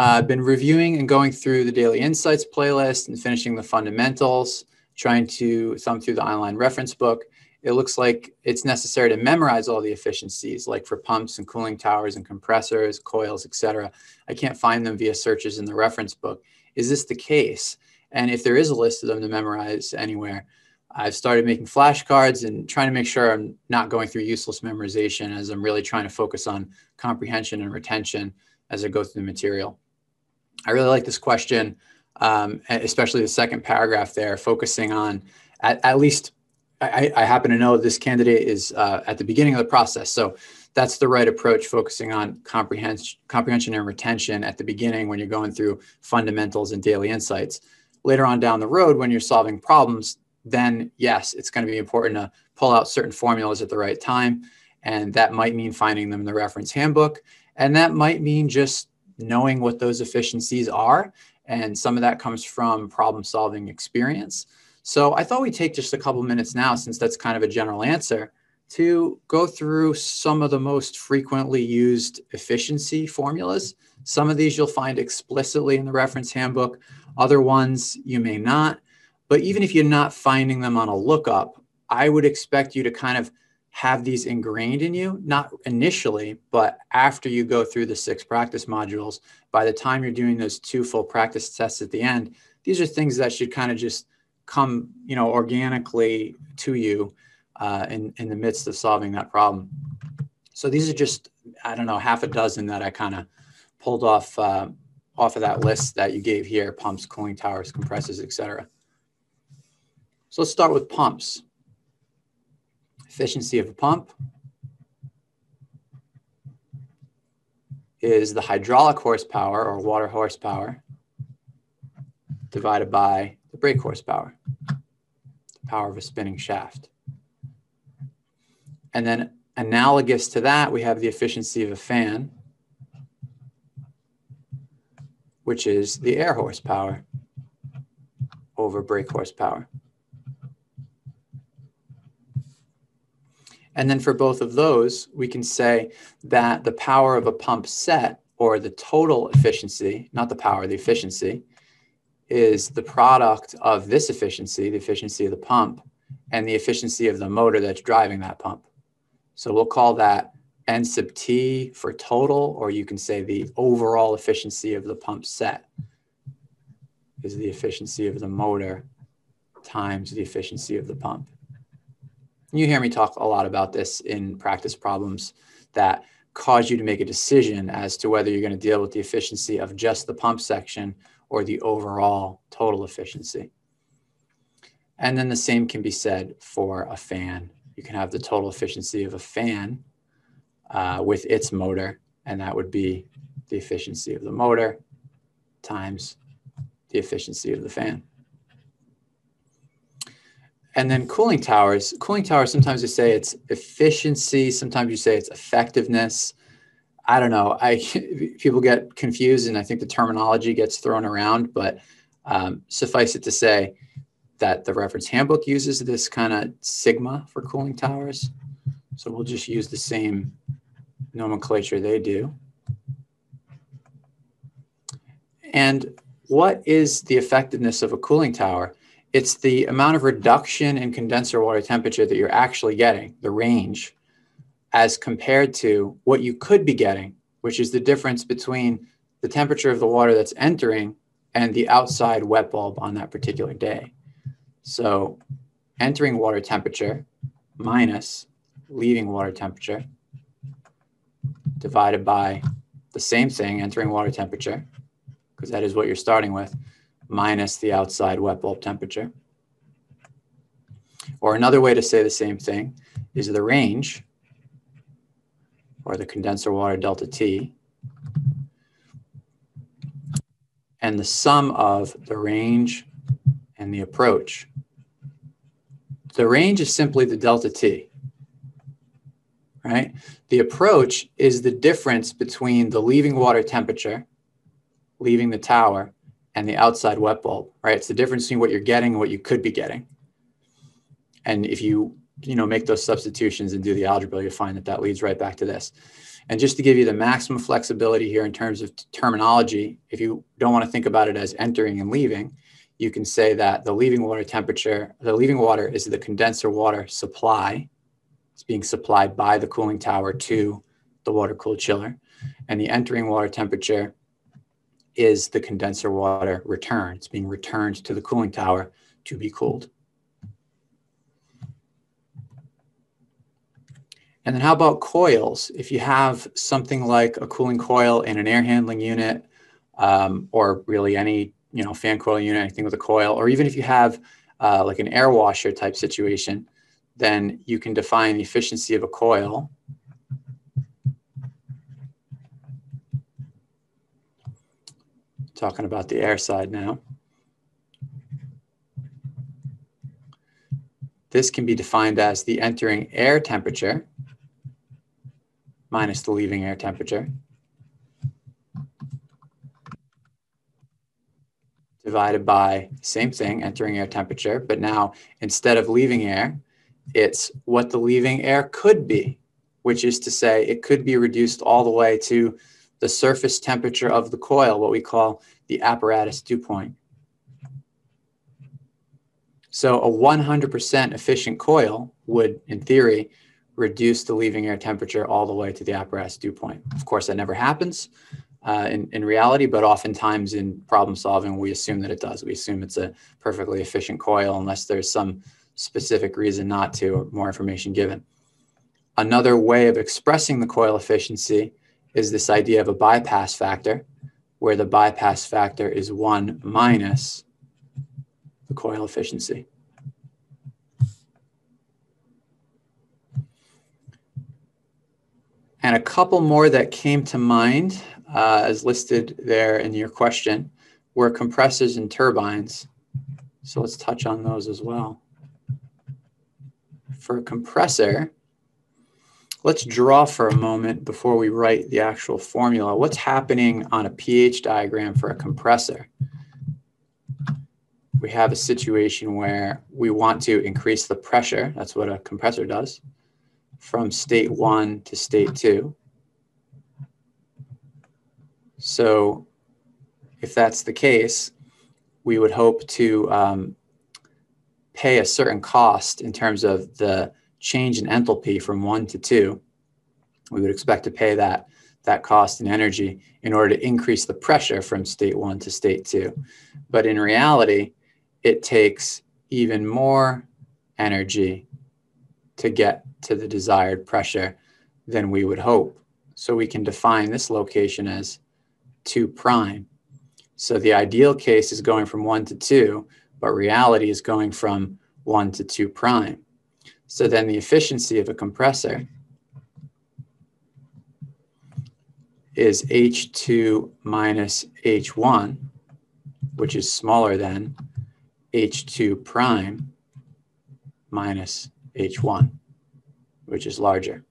I've been reviewing and going through the Daily Insights playlist and finishing the fundamentals, trying to thumb through the online reference book. It looks like it's necessary to memorize all the efficiencies, like for pumps and cooling towers and compressors, coils, etc. I can't find them via searches in the reference book. Is this the case? And if there is a list of them to memorize anywhere, I've started making flashcards and trying to make sure I'm not going through useless memorization as I'm really trying to focus on comprehension and retention as I go through the material. I really like this question, um, especially the second paragraph there, focusing on at, at least I, I, happen to know this candidate is uh, at the beginning of the process. So that's the right approach, focusing on comprehension, comprehension and retention at the beginning when you're going through fundamentals and daily insights. Later on down the road, when you're solving problems, then yes, it's going to be important to pull out certain formulas at the right time. And that might mean finding them in the reference handbook. And that might mean just knowing what those efficiencies are. And some of that comes from problem solving experience. So I thought we'd take just a couple minutes now, since that's kind of a general answer, to go through some of the most frequently used efficiency formulas. Some of these you'll find explicitly in the reference handbook, other ones you may not. But even if you're not finding them on a lookup, I would expect you to kind of have these ingrained in you, not initially, but after you go through the six practice modules, by the time you're doing those two full practice tests at the end, these are things that should kind of just come, you know, organically to you uh, in, in the midst of solving that problem. So these are just, I don't know, half a dozen that I kind of pulled off, uh, off of that list that you gave here, pumps, cooling towers, compressors, etc. So let's start with pumps. Efficiency of a pump is the hydraulic horsepower or water horsepower divided by the brake horsepower, the power of a spinning shaft. And then analogous to that, we have the efficiency of a fan, which is the air horsepower over brake horsepower. And then for both of those, we can say that the power of a pump set or the total efficiency, not the power, the efficiency, is the product of this efficiency, the efficiency of the pump, and the efficiency of the motor that's driving that pump. So we'll call that N sub T for total, or you can say the overall efficiency of the pump set is the efficiency of the motor times the efficiency of the pump. You hear me talk a lot about this in practice problems that cause you to make a decision as to whether you're going to deal with the efficiency of just the pump section or the overall total efficiency. And then the same can be said for a fan. You can have the total efficiency of a fan uh, with its motor, and that would be the efficiency of the motor times the efficiency of the fan. And then cooling towers. Cooling towers, sometimes you say it's efficiency, sometimes you say it's effectiveness. I don't know. I people get confused, and I think the terminology gets thrown around. But um, suffice it to say that the reference handbook uses this kind of sigma for cooling towers. So we'll just use the same nomenclature they do. And what is the effectiveness of a cooling tower? It's the amount of reduction in condenser water temperature that you're actually getting, the range, as compared to what you could be getting, which is the difference between the temperature of the water that's entering and the outside wet bulb on that particular day. So entering water temperature minus leaving water temperature divided by the same thing, entering water temperature, because that is what you're starting with, minus the outside wet bulb temperature. Or another way to say the same thing is the range, or the condenser water delta T, and the sum of the range and the approach. The range is simply the delta T, right? The approach is the difference between the leaving water temperature, leaving the tower, and the outside wet bulb, right? It's the difference between what you're getting and what you could be getting. And if you you know, make those substitutions and do the algebra, you'll find that that leads right back to this. And just to give you the maximum flexibility here in terms of terminology, if you don't want to think about it as entering and leaving, you can say that the leaving water temperature, the leaving water is the condenser water supply. It's being supplied by the cooling tower to the water cooled chiller. And the entering water temperature is the condenser water return. It's being returned to the cooling tower to be cooled. And then how about coils? If you have something like a cooling coil in an air handling unit, um, or really any you know fan coil unit, anything with a coil, or even if you have uh, like an air washer type situation, then you can define the efficiency of a coil. Talking about the air side now. This can be defined as the entering air temperature minus the leaving air temperature divided by same thing, entering air temperature, but now instead of leaving air, it's what the leaving air could be, which is to say it could be reduced all the way to the surface temperature of the coil, what we call the apparatus dew point. So a 100% efficient coil would, in theory, reduce the leaving air temperature all the way to the apparatus dew point. Of course, that never happens uh, in, in reality, but oftentimes in problem solving, we assume that it does. We assume it's a perfectly efficient coil unless there's some specific reason not to or more information given. Another way of expressing the coil efficiency is this idea of a bypass factor, where the bypass factor is 1 minus the coil efficiency. And a couple more that came to mind uh, as listed there in your question were compressors and turbines. So let's touch on those as well. For a compressor, let's draw for a moment before we write the actual formula. What's happening on a pH diagram for a compressor? We have a situation where we want to increase the pressure. That's what a compressor does from state one to state two. So if that's the case, we would hope to um, pay a certain cost in terms of the change in enthalpy from one to two. We would expect to pay that, that cost in energy in order to increase the pressure from state one to state two. But in reality, it takes even more energy to get to the desired pressure than we would hope. So we can define this location as 2 prime. So the ideal case is going from 1 to 2, but reality is going from 1 to 2 prime. So then the efficiency of a compressor is H2 minus H1, which is smaller than H2 prime minus H1 which is larger.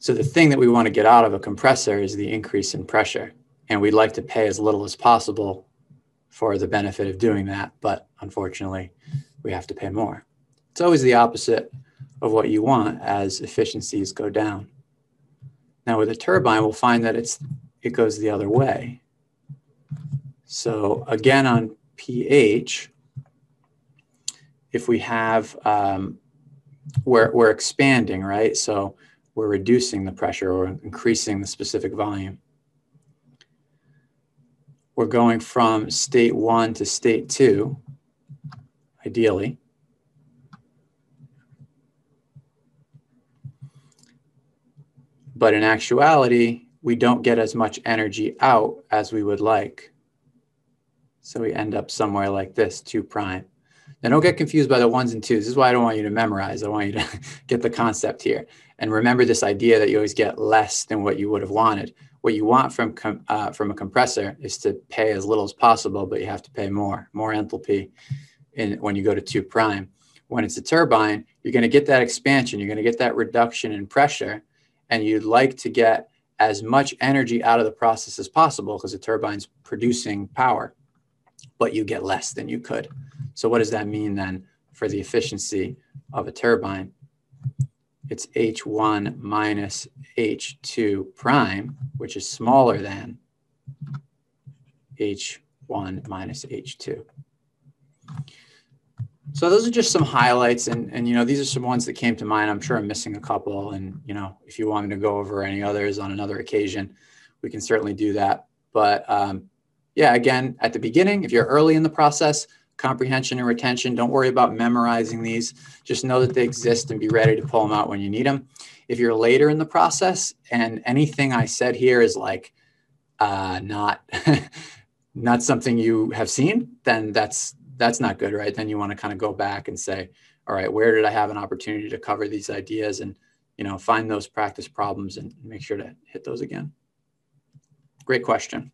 So the thing that we want to get out of a compressor is the increase in pressure. And we'd like to pay as little as possible for the benefit of doing that. But unfortunately, we have to pay more. It's always the opposite of what you want as efficiencies go down. Now with a turbine, we'll find that it's, it goes the other way. So again, on pH, if we have, um, we're, we're expanding, right? So we're reducing the pressure or increasing the specific volume. We're going from state one to state two, ideally. But in actuality, we don't get as much energy out as we would like. So we end up somewhere like this, 2 prime. Now, don't get confused by the ones and twos. This is why I don't want you to memorize. I want you to get the concept here. And remember this idea that you always get less than what you would have wanted. What you want from, uh, from a compressor is to pay as little as possible, but you have to pay more, more enthalpy in, when you go to two prime. When it's a turbine, you're going to get that expansion. You're going to get that reduction in pressure. And you'd like to get as much energy out of the process as possible because the turbine's producing power, but you get less than you could. So what does that mean then for the efficiency of a turbine, it's H1 minus H2 prime, which is smaller than H1 minus H2. So those are just some highlights and, and, you know, these are some ones that came to mind. I'm sure I'm missing a couple. And, you know, if you want me to go over any others on another occasion, we can certainly do that. But um, yeah, again, at the beginning, if you're early in the process, comprehension and retention, don't worry about memorizing these. Just know that they exist and be ready to pull them out when you need them. If you're later in the process and anything I said here is like uh, not not something you have seen, then that's that's not good, right? Then you want to kind of go back and say, all right, where did I have an opportunity to cover these ideas and you know find those practice problems and make sure to hit those again. Great question.